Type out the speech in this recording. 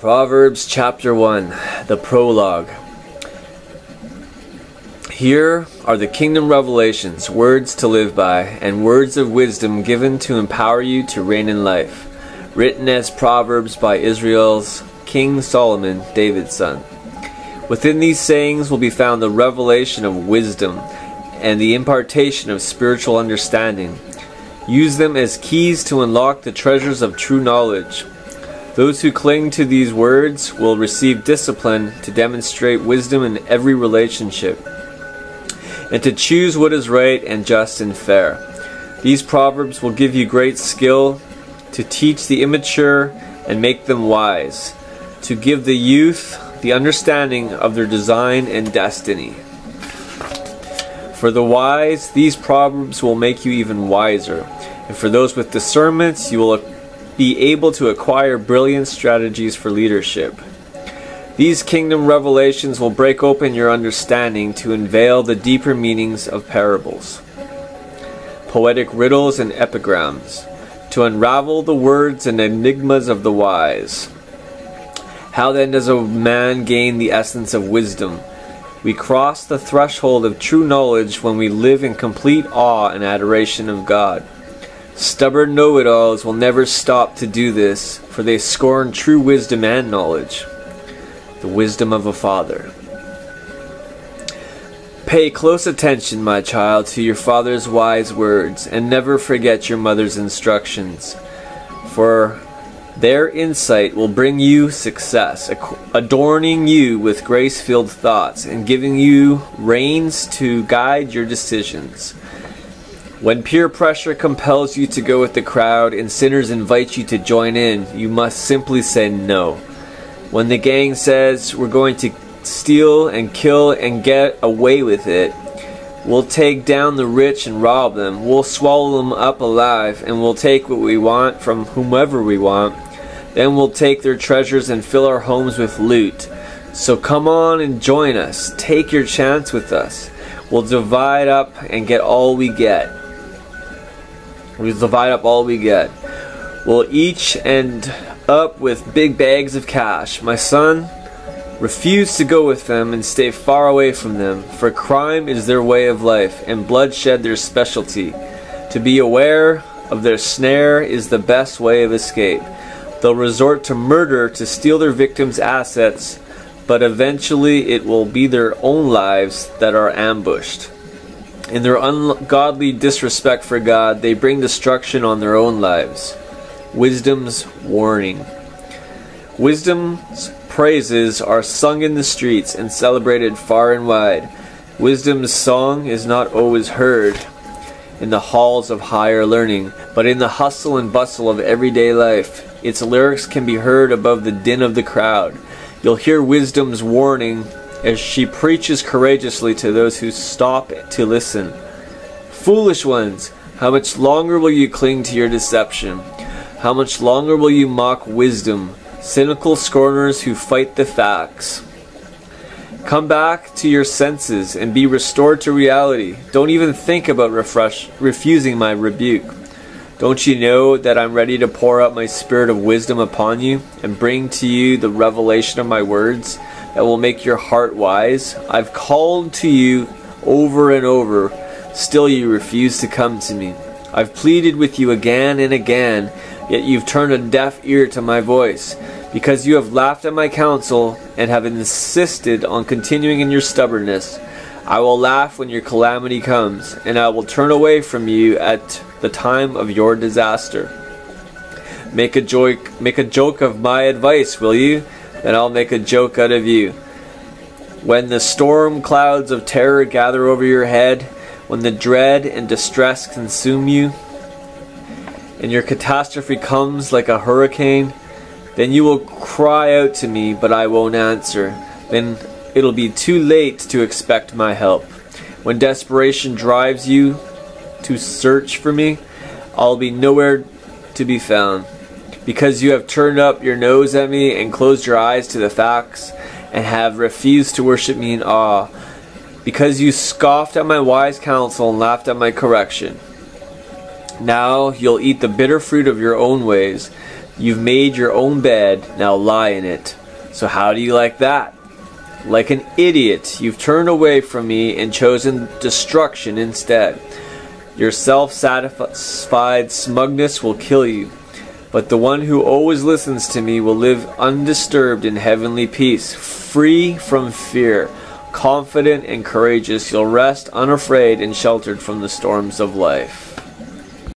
Proverbs chapter 1, the prologue. Here are the kingdom revelations, words to live by, and words of wisdom given to empower you to reign in life, written as Proverbs by Israel's King Solomon, David's son. Within these sayings will be found the revelation of wisdom and the impartation of spiritual understanding. Use them as keys to unlock the treasures of true knowledge. Those who cling to these words will receive discipline to demonstrate wisdom in every relationship and to choose what is right and just and fair. These proverbs will give you great skill to teach the immature and make them wise, to give the youth the understanding of their design and destiny. For the wise, these proverbs will make you even wiser, and for those with discernments, you will be able to acquire brilliant strategies for leadership. These kingdom revelations will break open your understanding to unveil the deeper meanings of parables, poetic riddles, and epigrams, to unravel the words and enigmas of the wise. How then does a man gain the essence of wisdom? We cross the threshold of true knowledge when we live in complete awe and adoration of God. Stubborn know it alls will never stop to do this, for they scorn true wisdom and knowledge, the wisdom of a father. Pay close attention, my child, to your father's wise words, and never forget your mother's instructions, for their insight will bring you success, adorning you with grace filled thoughts, and giving you reins to guide your decisions. When peer pressure compels you to go with the crowd and sinners invite you to join in, you must simply say no. When the gang says we're going to steal and kill and get away with it, we'll take down the rich and rob them, we'll swallow them up alive, and we'll take what we want from whomever we want. Then we'll take their treasures and fill our homes with loot. So come on and join us. Take your chance with us. We'll divide up and get all we get. We divide up all we get. We'll each end up with big bags of cash. My son, refuse to go with them and stay far away from them, for crime is their way of life, and bloodshed their specialty. To be aware of their snare is the best way of escape. They'll resort to murder to steal their victims' assets, but eventually it will be their own lives that are ambushed. In their ungodly disrespect for God, they bring destruction on their own lives. Wisdom's warning. Wisdom's praises are sung in the streets and celebrated far and wide. Wisdom's song is not always heard in the halls of higher learning, but in the hustle and bustle of everyday life. Its lyrics can be heard above the din of the crowd. You'll hear wisdom's warning as she preaches courageously to those who stop to listen. Foolish ones, how much longer will you cling to your deception? How much longer will you mock wisdom, cynical scorners who fight the facts? Come back to your senses and be restored to reality. Don't even think about refresh, refusing my rebuke. Don't you know that I'm ready to pour out my spirit of wisdom upon you and bring to you the revelation of my words? that will make your heart wise. I've called to you over and over, still you refuse to come to me. I've pleaded with you again and again, yet you've turned a deaf ear to my voice. Because you have laughed at my counsel and have insisted on continuing in your stubbornness, I will laugh when your calamity comes, and I will turn away from you at the time of your disaster. Make a joke, make a joke of my advice, will you? then I'll make a joke out of you. When the storm clouds of terror gather over your head, when the dread and distress consume you, and your catastrophe comes like a hurricane, then you will cry out to me, but I won't answer. Then it'll be too late to expect my help. When desperation drives you to search for me, I'll be nowhere to be found because you have turned up your nose at me and closed your eyes to the facts and have refused to worship me in awe, because you scoffed at my wise counsel and laughed at my correction. Now you'll eat the bitter fruit of your own ways. You've made your own bed, now lie in it. So, how do you like that? Like an idiot, you've turned away from me and chosen destruction instead. Your self satisfied smugness will kill you. But the one who always listens to me will live undisturbed in heavenly peace, free from fear, confident and courageous. You'll rest unafraid and sheltered from the storms of life.